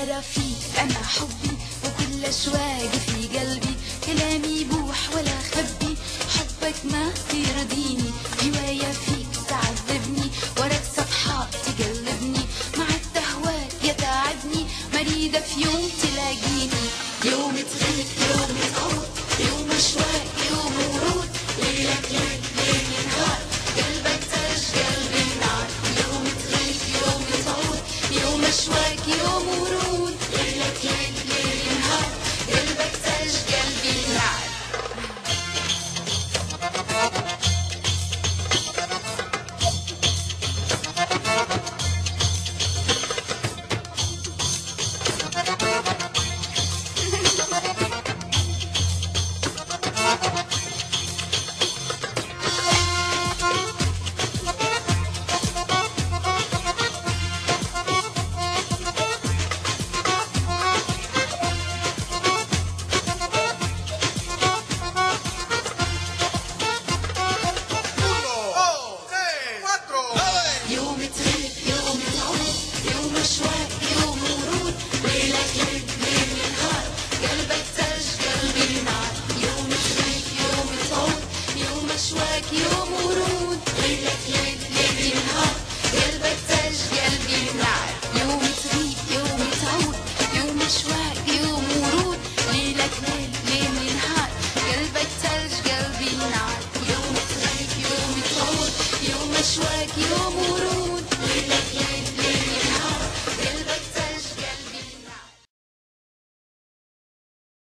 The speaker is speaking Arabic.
شرفي أنا حبي وكل أشواقي في قلبي. كلامي بوح ولا خبي حبك ما يرضيني. هواية فيك تعذبني وراك صفحات تقلبني. مع التهوى يتعبني مريضة في يوم تلاقيني. قلبك يوم ورود. قلبي يوم تغيب يوم تعود. يوم يوم ورود.